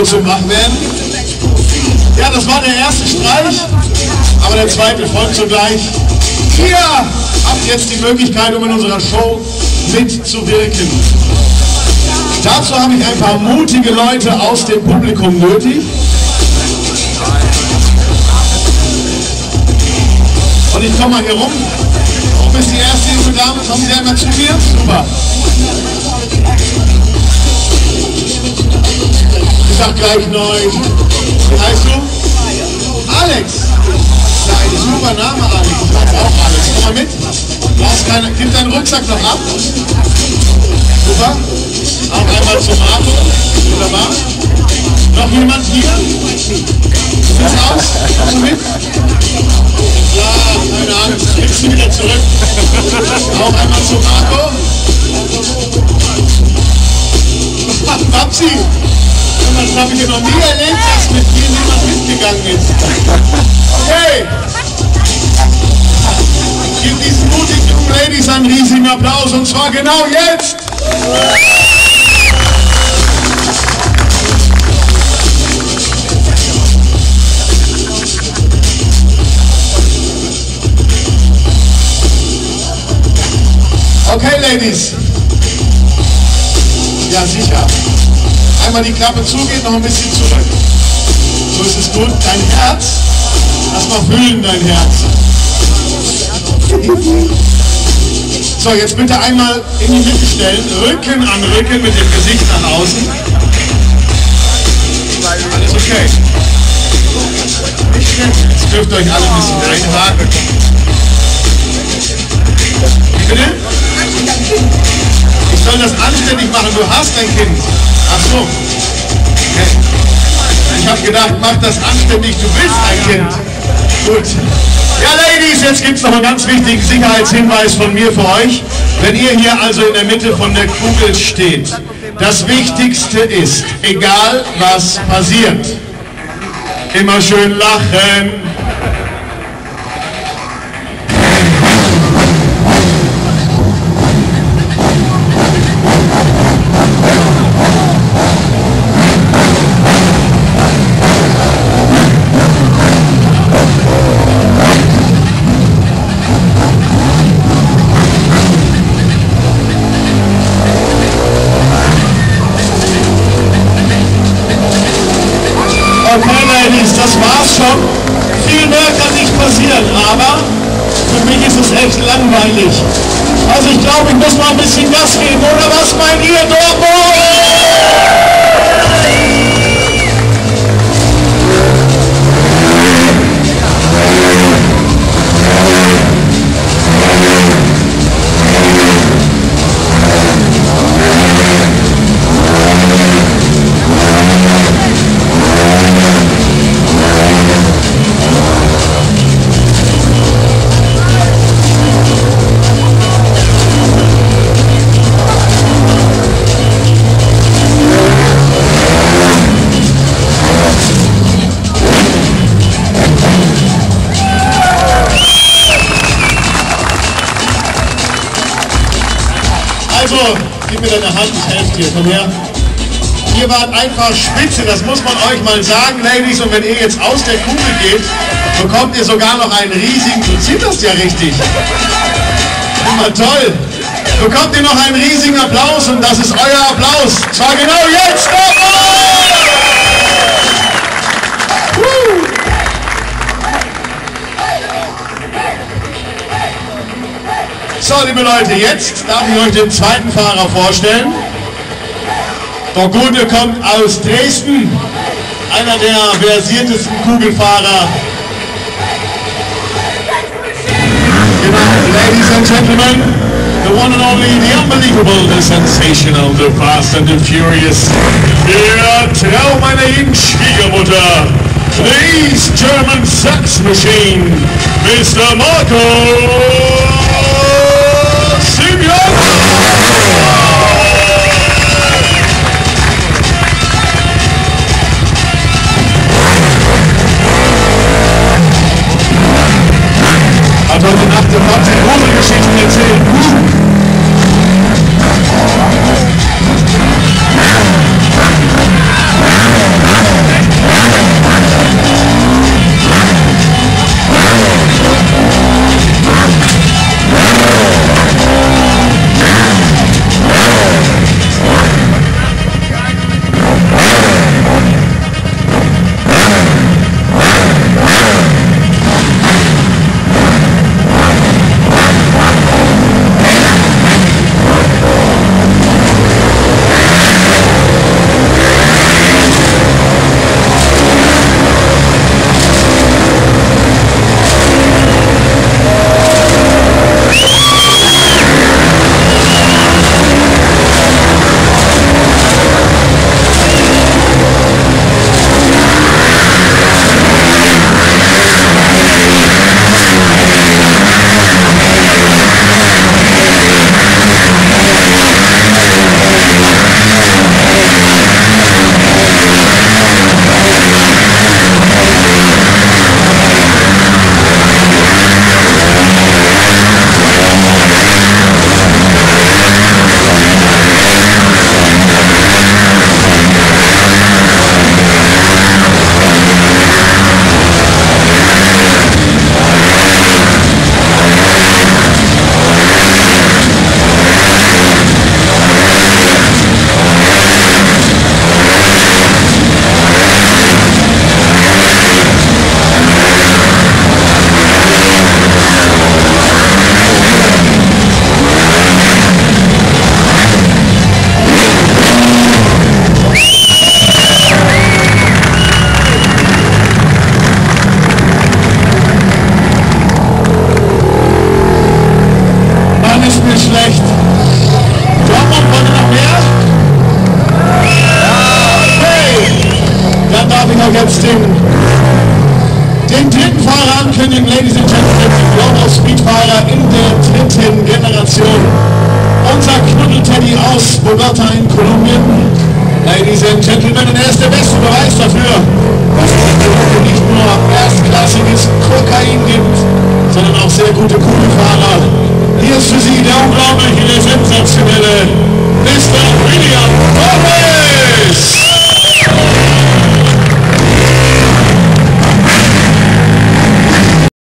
toll so zum Wachwerden. Ja, das war der erste Streich, aber der zweite folgt sogleich. Ihr habt jetzt die Möglichkeit, um in unserer Show mitzuwirken. Dazu habe ich ein paar mutige Leute aus dem Publikum nötig. Und ich komme mal hier rum. Wo ist die erste junge Dame? Kommen Sie einmal zu mir? Super. Sag gleich neu. Heißt du? Alex. Nein, super Name Alex. Ich heiße auch Alex. Komm mal mit. Hast keine, gib deinen Rucksack noch ab. Super. Auch einmal zum Marco. Wunderbar. Noch jemand hier? Sieht's aus? Kommst du mit? Ja, keine Angst. Kriegst du wieder zurück. Auch einmal zum Marco. Habe ich noch nie erlebt, dass mit dir niemand mitgegangen ist. Okay. Gib diesen mutigen Ladies einen riesigen Applaus und zwar genau jetzt. Okay, Ladies. Ja, sicher. Einmal die Klappe zugehen, noch ein bisschen zurück. So ist es gut. Dein Herz. Lass mal fühlen, dein Herz. So, jetzt bitte einmal in die Mitte stellen. Rücken an Rücken mit dem Gesicht nach außen. Alles okay. Jetzt dürft ihr euch alle ein bisschen einhaken. Bitte? Soll das anständig machen. Du hast ein Kind. Ach so. Okay. Ich habe gedacht, mach das anständig. Du bist ein Kind. Gut. Ja, Ladies, jetzt gibt es noch einen ganz wichtigen Sicherheitshinweis von mir für euch. Wenn ihr hier also in der Mitte von der Kugel steht, das Wichtigste ist, egal was passiert, immer schön lachen. Okay, Ladies, das war's schon. Viel mehr kann nicht passieren, aber für mich ist es echt langweilig. Also ich glaube, ich muss mal ein bisschen Gas geben, oder was meint ihr, Dortmund? Also, gib mir deine Hand, ich helfe dir, komm her. Ihr wart einfach spitze, das muss man euch mal sagen, Ladies. Und wenn ihr jetzt aus der Kugel geht, bekommt ihr sogar noch einen riesigen, du ziehst das ja richtig. Immer toll. Bekommt ihr noch einen riesigen Applaus und das ist euer Applaus. Zwar genau jetzt. Woo! So, liebe Leute, jetzt darf ich euch den zweiten Fahrer vorstellen. Der Gute kommt aus Dresden, einer der versiertesten Kugelfahrer. Genau, ladies and gentlemen, the one and only, the unbelievable, the sensational, the fast and the furious, der Traum meiner jeden Schwiegermutter, the East German Sex Machine, Mr. Marco Ihnen, Ladies and Gentlemen, die Global Speedfire in der dritten Generation. Unser Knuddel-Teddy aus Bogota in Kolumbien. Ladies and Gentlemen, und er ist der beste Beweis dafür, dass die nicht nur erstklassige